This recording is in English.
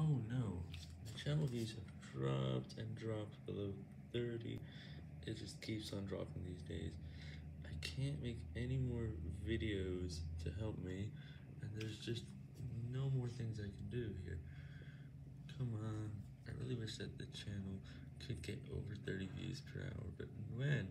Oh no, The channel views have dropped and dropped below 30. It just keeps on dropping these days. I can't make any more videos to help me, and there's just no more things I can do here. Come on, I really wish that the channel could get over 30 views per hour, but when?